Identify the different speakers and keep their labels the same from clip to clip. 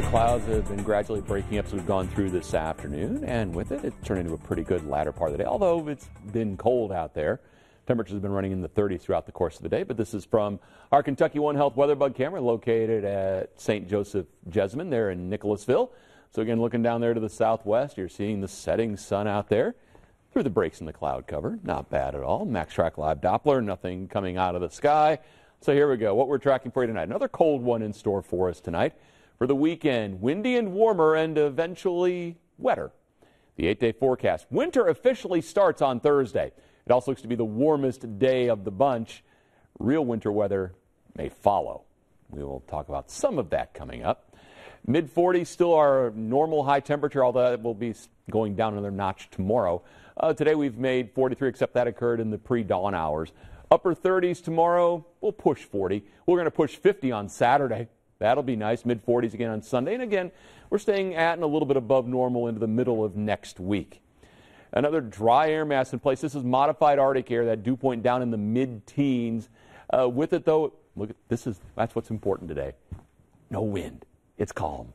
Speaker 1: the clouds have been gradually breaking up as we've gone through this afternoon, and with it, it turned into a pretty good latter part of the day, although it's been cold out there. Temperatures have been running in the 30s throughout the course of the day, but this is from our Kentucky One Health Weather Bug camera located at St. Joseph Jessamine there in Nicholasville. So again, looking down there to the southwest, you're seeing the setting sun out there through the breaks in the cloud cover. Not bad at all. Max Track Live Doppler, nothing coming out of the sky. So here we go. What we're tracking for you tonight. Another cold one in store for us tonight. For the weekend, windy and warmer and eventually wetter. The eight day forecast. Winter officially starts on Thursday. It also looks to be the warmest day of the bunch. Real winter weather may follow. We will talk about some of that coming up. Mid 40s, still our normal high temperature, although it will be going down another notch tomorrow. Uh, today we've made 43, except that occurred in the pre dawn hours. Upper 30s tomorrow, we'll push 40. We're going to push 50 on Saturday. That'll be nice. Mid 40s again on Sunday. And again, we're staying at and a little bit above normal into the middle of next week. Another dry air mass in place. This is modified Arctic air, that dew point down in the mid teens. Uh, with it, though, look at this is that's what's important today. No wind. It's calm.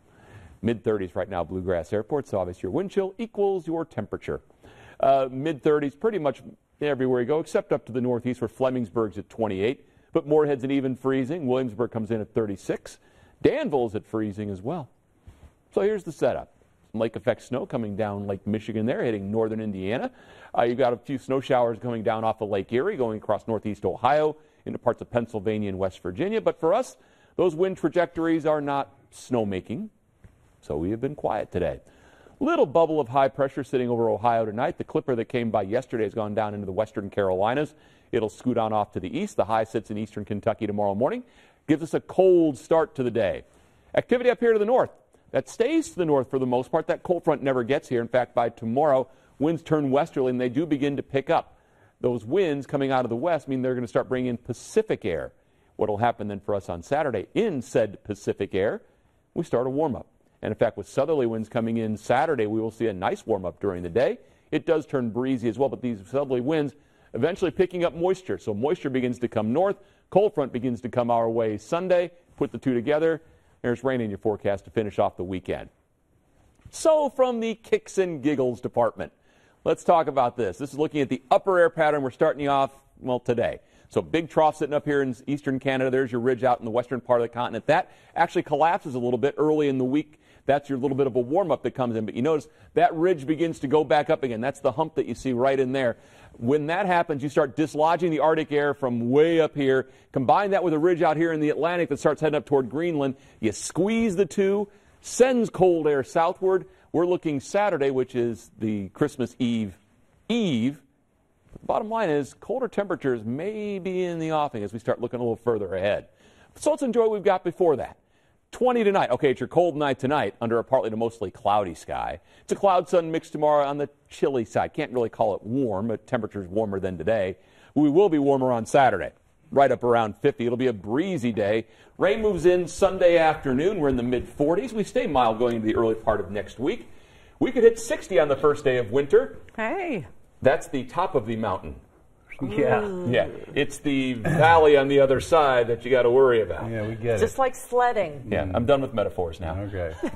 Speaker 1: Mid 30s right now, Bluegrass Airport. So obviously your wind chill equals your temperature. Uh, Mid 30s pretty much everywhere you go, except up to the northeast where Flemingsburg's at 28. But Morehead's at even freezing. Williamsburg comes in at 36. Danville's at freezing as well. So here's the setup. Lake effect snow coming down Lake Michigan there, hitting northern Indiana. Uh, you've got a few snow showers coming down off of Lake Erie, going across northeast Ohio into parts of Pennsylvania and West Virginia. But for us, those wind trajectories are not snowmaking. So we have been quiet today. Little bubble of high pressure sitting over Ohio tonight. The clipper that came by yesterday has gone down into the western Carolinas. It'll scoot on off to the east. The high sits in eastern Kentucky tomorrow morning. Gives us a cold start to the day. Activity up here to the north. That stays to the north for the most part. That cold front never gets here. In fact, by tomorrow, winds turn westerly and they do begin to pick up. Those winds coming out of the west mean they're going to start bringing in Pacific air. What will happen then for us on Saturday in said Pacific air, we start a warm up. And in fact, with southerly winds coming in Saturday, we will see a nice warm up during the day. It does turn breezy as well, but these southerly winds eventually picking up moisture. So moisture begins to come north. Cold front begins to come our way Sunday. Put the two together. There's rain in your forecast to finish off the weekend. So, from the kicks and giggles department, let's talk about this. This is looking at the upper air pattern. We're starting you off, well, today. So big trough sitting up here in eastern Canada. There's your ridge out in the western part of the continent. That actually collapses a little bit early in the week. That's your little bit of a warm up that comes in. But you notice that ridge begins to go back up again. That's the hump that you see right in there. When that happens, you start dislodging the Arctic air from way up here. Combine that with a ridge out here in the Atlantic that starts heading up toward Greenland. You squeeze the two, sends cold air southward. We're looking Saturday, which is the Christmas Eve Eve Bottom line is colder temperatures may be in the offing as we start looking a little further ahead. So let's enjoy what we've got before that. 20 tonight. Okay, it's your cold night tonight under a partly to mostly cloudy sky. It's a cloud sun mix tomorrow on the chilly side. Can't really call it warm, but temperature's warmer than today. We will be warmer on Saturday, right up around 50. It'll be a breezy day. Rain moves in Sunday afternoon. We're in the mid 40s. We stay mild going into the early part of next week. We could hit 60 on the first day of winter.
Speaker 2: Hey.
Speaker 1: That's the top of the mountain.
Speaker 3: Yeah.
Speaker 1: Yeah. It's the valley on the other side that you got to worry about.
Speaker 3: Yeah, we get it.
Speaker 2: Just
Speaker 3: it.
Speaker 2: like sledding.
Speaker 1: Yeah, I'm done with metaphors now.
Speaker 3: Okay.